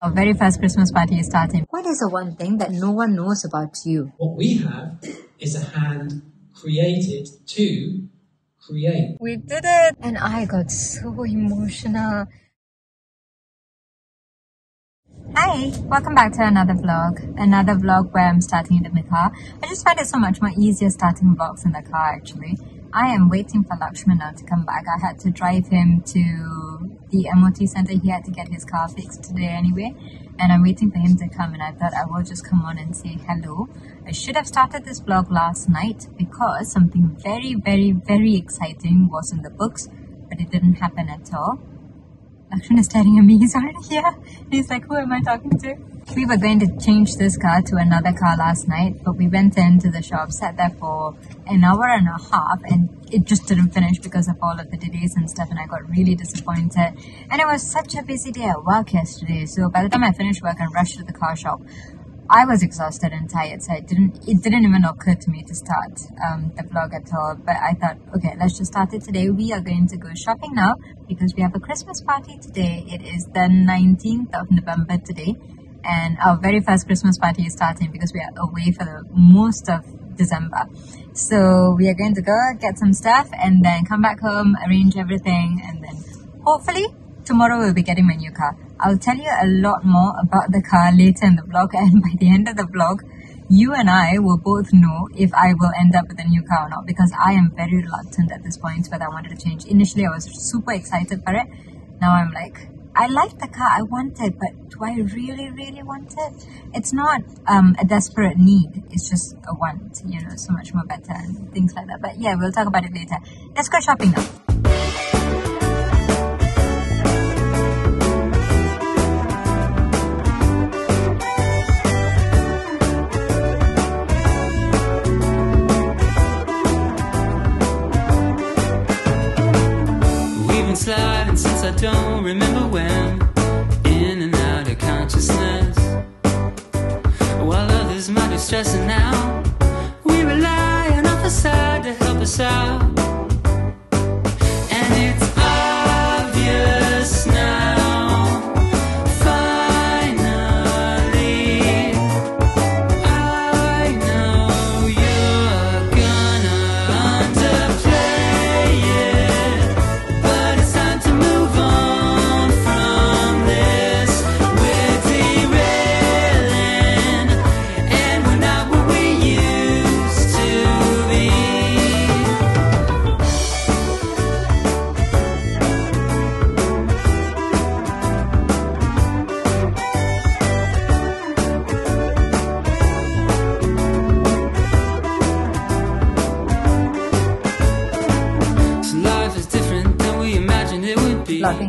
Our very first Christmas party is starting. What is the one thing that no one knows about you? What we have is a hand created to create. We did it! And I got so emotional. Hi, welcome back to another vlog. Another vlog where I'm starting it in the car. I just find it so much more easier starting vlogs in the car actually. I am waiting for Lakshman now to come back. I had to drive him to the MOT center. He had to get his car fixed today anyway. And I'm waiting for him to come and I thought I will just come on and say hello. I should have started this vlog last night because something very, very, very exciting was in the books, but it didn't happen at all. Lakshman is staring at me. He's already here. He's like, who am I talking to? We were going to change this car to another car last night, but we went into the shop, sat there for an hour and a half, and it just didn't finish because of all of the delays and stuff, and I got really disappointed. And it was such a busy day at work yesterday, so by the time I finished work and rushed to the car shop, I was exhausted and tired, so it didn't it didn't even occur to me to start um, the vlog at all. But I thought, okay, let's just start it today. We are going to go shopping now because we have a Christmas party today. It is the 19th of November today, and our very first Christmas party is starting because we are away for the most of December. So we are going to go get some stuff and then come back home, arrange everything, and then hopefully tomorrow we'll be getting my new car. I'll tell you a lot more about the car later in the vlog and by the end of the vlog, you and I will both know if I will end up with a new car or not because I am very reluctant at this point whether I wanted to change. Initially, I was super excited for it. Now I'm like, I like the car, I want it, but do I really, really want it? It's not um, a desperate need, it's just a want, you know, so much more better and things like that. But yeah, we'll talk about it later. Let's go shopping now. Don't remember when.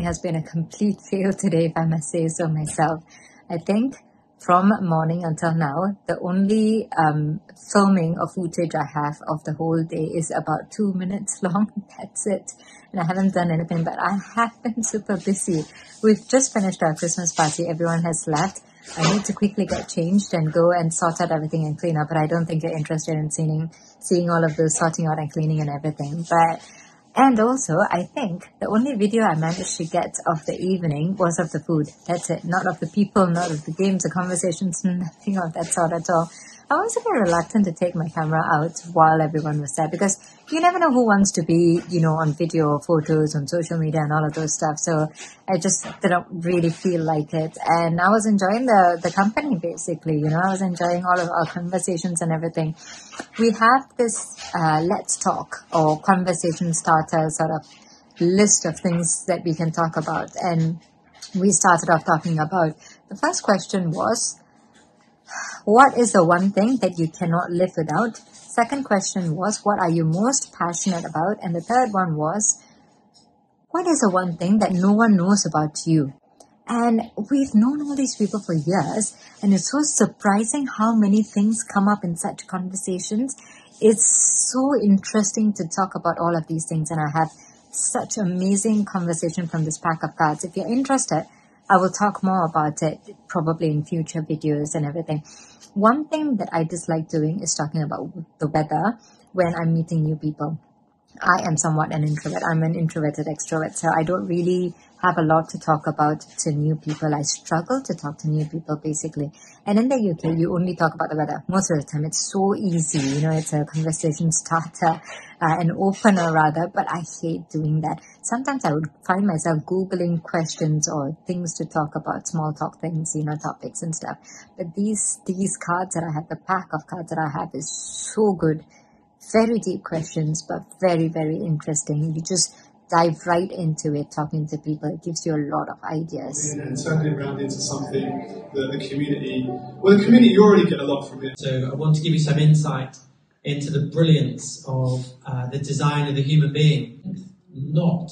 Has been a complete fail today, if I must say so myself. I think from morning until now, the only um, filming of footage I have of the whole day is about two minutes long. That's it. And I haven't done anything, but I have been super busy. We've just finished our Christmas party. Everyone has left. I need to quickly get changed and go and sort out everything and clean up, but I don't think you're interested in seeing, seeing all of those sorting out and cleaning and everything. But and also, I think the only video I managed to get of the evening was of the food. That's it. Not of the people, not of the games, the conversations, nothing of that sort at all. I was a bit reluctant to take my camera out while everyone was there because you never know who wants to be, you know, on video or photos on social media and all of those stuff. So I just didn't really feel like it. And I was enjoying the, the company basically, you know, I was enjoying all of our conversations and everything. We have this, uh, let's talk or conversation starter sort of list of things that we can talk about. And we started off talking about the first question was, what is the one thing that you cannot live without? Second question was, what are you most passionate about? And the third one was, what is the one thing that no one knows about you? And we've known all these people for years, and it's so surprising how many things come up in such conversations. It's so interesting to talk about all of these things, and I have such amazing conversation from this pack of cards. If you're interested, I will talk more about it probably in future videos and everything. One thing that I dislike doing is talking about the weather when I'm meeting new people. I am somewhat an introvert. I'm an introverted extrovert, so I don't really have a lot to talk about to new people. I struggle to talk to new people basically. And in the UK, you only talk about the weather most of the time. It's so easy, you know, it's a conversation starter, uh, an opener rather, but I hate doing that. Sometimes I would find myself Googling questions or things to talk about, small talk things, you know, topics and stuff. But these, these cards that I have, the pack of cards that I have is so good very deep questions, but very, very interesting. You just dive right into it, talking to people. It gives you a lot of ideas. And turn it around into something that the community, well, the community, you already get a lot from it. So I want to give you some insight into the brilliance of uh, the design of the human being, not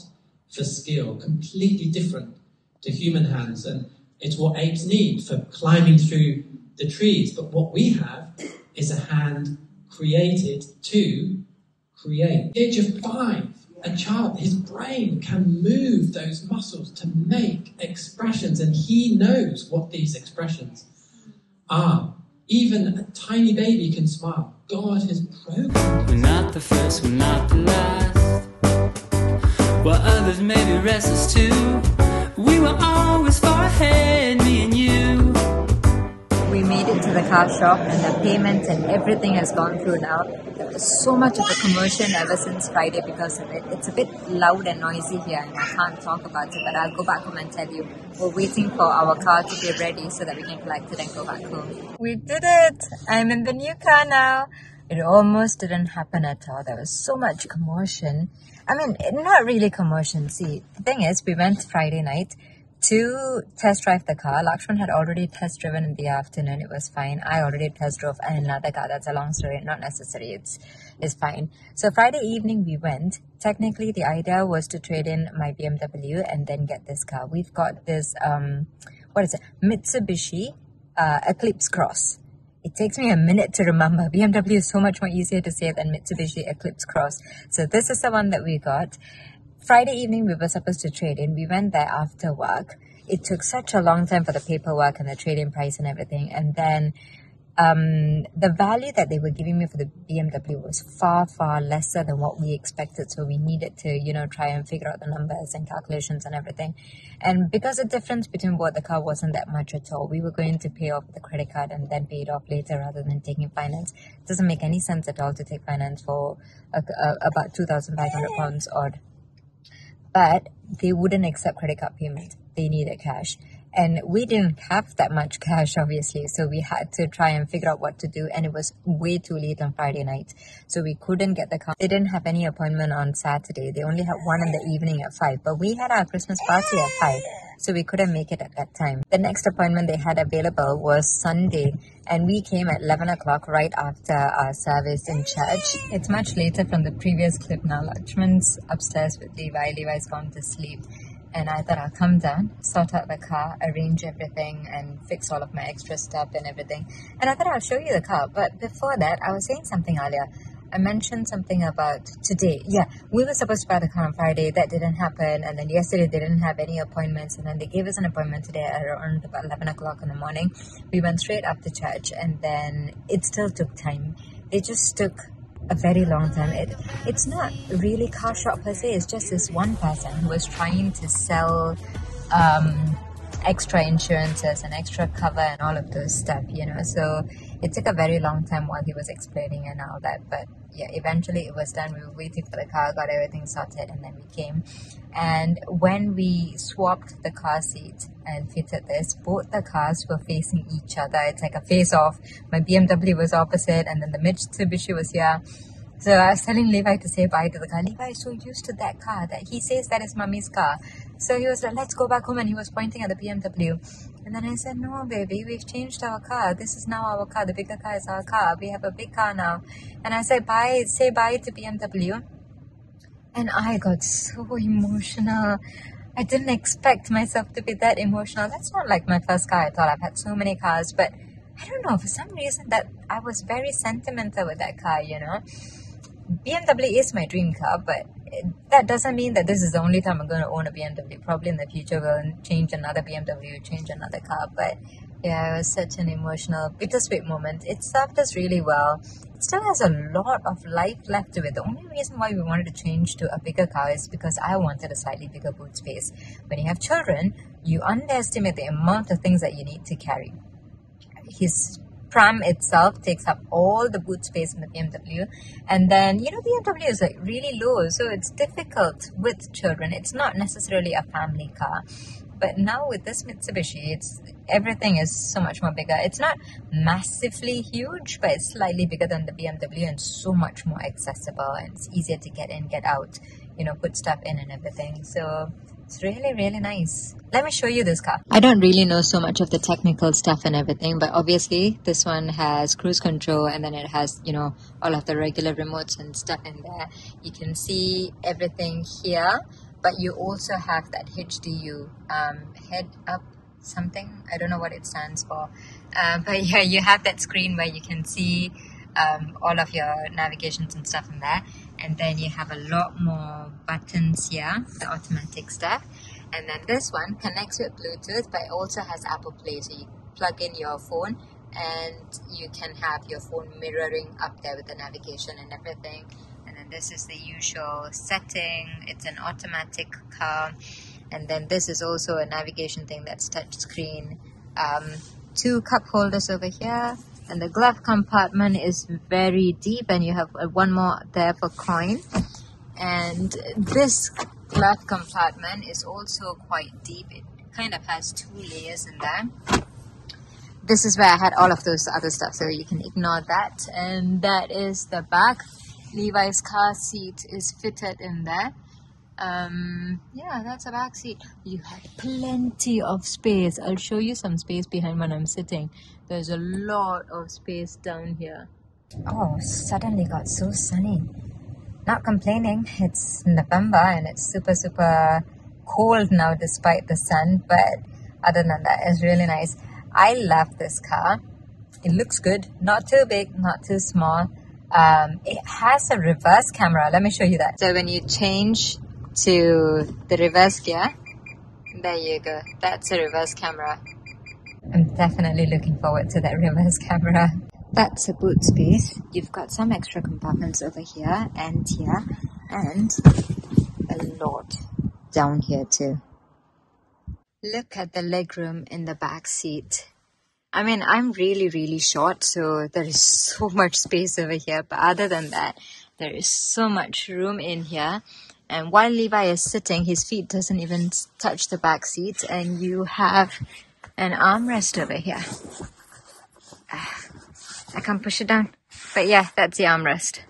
for skill, completely different to human hands. And it's what apes need for climbing through the trees. But what we have is a hand created to create. the age of five, a child, his brain can move those muscles to make expressions, and he knows what these expressions are. Even a tiny baby can smile. God has programmed. We're not the first, we're not the last. While others may be restless too, we car shop and the payments and everything has gone through now. There was so much of a commotion ever since Friday because of it. It's a bit loud and noisy here and I can't talk about it, but I'll go back home and tell you. We're waiting for our car to be ready so that we can collect it and go back home. We did it! I'm in the new car now. It almost didn't happen at all. There was so much commotion. I mean, not really commotion. See, the thing is, we went Friday night to test drive the car. Lakshman had already test driven in the afternoon. It was fine. I already test drove another car. That's a long story. Not necessary. It's, it's fine. So Friday evening we went. Technically the idea was to trade in my BMW and then get this car. We've got this, um, what is it? Mitsubishi, uh, Eclipse Cross. It takes me a minute to remember. BMW is so much more easier to say than Mitsubishi Eclipse Cross. So this is the one that we got. Friday evening, we were supposed to trade in. We went there after work. It took such a long time for the paperwork and the trading price and everything. And then um, the value that they were giving me for the BMW was far, far lesser than what we expected. So we needed to, you know, try and figure out the numbers and calculations and everything. And because the difference between what the car wasn't that much at all, we were going to pay off the credit card and then pay it off later rather than taking finance. It doesn't make any sense at all to take finance for a, a, about 2,500 pounds odd but they wouldn't accept credit card payment. They needed cash. And we didn't have that much cash, obviously. So we had to try and figure out what to do. And it was way too late on Friday night. So we couldn't get the car. They didn't have any appointment on Saturday. They only had one in the evening at 5. But we had our Christmas party at 5 so we couldn't make it at that time. The next appointment they had available was Sunday, and we came at 11 o'clock right after our service in church. It's much later from the previous clip now. Lakshman's upstairs with Levi. Levi's gone to sleep. And I thought I'll come down, sort out the car, arrange everything, and fix all of my extra stuff and everything. And I thought I'll show you the car. But before that, I was saying something earlier. I mentioned something about today. Yeah, we were supposed to buy the car on Friday. That didn't happen. And then yesterday they didn't have any appointments. And then they gave us an appointment today at around about 11 o'clock in the morning. We went straight up to church and then it still took time. It just took a very long time. It, it's not really car shop per se. It's just this one person who was trying to sell um, extra insurances and extra cover and all of those stuff, you know. So it took a very long time while he was explaining and all that. But yeah, eventually it was done. We were waiting for the car, got everything sorted, and then we came. And when we swapped the car seat and fitted this, both the cars were facing each other. It's like a face off. My BMW was opposite, and then the Mitsubishi was here. So I was telling Levi to say bye to the car. Levi is so used to that car that he says that is mommy's car. So he was like, let's go back home. And he was pointing at the BMW. And then I said, no, baby, we've changed our car. This is now our car. The bigger car is our car. We have a big car now. And I said, bye, say bye to BMW. And I got so emotional. I didn't expect myself to be that emotional. That's not like my first car. I thought I've had so many cars, but I don't know, for some reason that I was very sentimental with that car, you know. BMW is my dream car, but that doesn't mean that this is the only time I'm going to own a BMW. Probably in the future, we'll change another BMW, change another car. But Yeah, it was such an emotional, bittersweet moment. It served us really well. It still has a lot of life left to it. The only reason why we wanted to change to a bigger car is because I wanted a slightly bigger boot space. When you have children, you underestimate the amount of things that you need to carry. His pram itself takes up all the boot space in the BMW. And then, you know, BMW is like really low, so it's difficult with children. It's not necessarily a family car. But now with this Mitsubishi, it's everything is so much more bigger. It's not massively huge, but it's slightly bigger than the BMW and so much more accessible and it's easier to get in, get out, you know, put stuff in and everything. So it's really, really nice. Let me show you this car. I don't really know so much of the technical stuff and everything, but obviously this one has cruise control and then it has, you know, all of the regular remotes and stuff in there. You can see everything here but you also have that HDU um, head up something I don't know what it stands for uh, but yeah you have that screen where you can see um, all of your navigations and stuff in there and then you have a lot more buttons here the automatic stuff. And then this one connects with Bluetooth but it also has Apple Play. So you plug in your phone and you can have your phone mirroring up there with the navigation and everything. And then this is the usual setting. It's an automatic car. And then this is also a navigation thing that's touch screen. Um, two cup holders over here and the glove compartment is very deep and you have uh, one more there for coin. And this glove compartment is also quite deep. It kind of has two layers in there. This is where I had all of those other stuff so you can ignore that. And that is the back. Levi's car seat is fitted in there. Um, yeah, that's a back seat. You have plenty of space. I'll show you some space behind when I'm sitting. There's a lot of space down here. Oh, suddenly got so sunny. Not complaining. It's November and it's super, super cold now despite the sun, but other than that, it's really nice. I love this car. It looks good. Not too big, not too small um, it has a reverse camera. Let me show you that. So when you change to the reverse gear, there you go. That's a reverse camera. I'm definitely looking forward to that reverse camera. That's a boot space. You've got some extra compartments over here and here and a lot down here too. Look at the legroom in the back seat. I mean, I'm really, really short, so there is so much space over here. But other than that, there is so much room in here. And while Levi is sitting, his feet doesn't even touch the back seat, and you have an armrest over here. I can't push it down, but yeah, that's the armrest.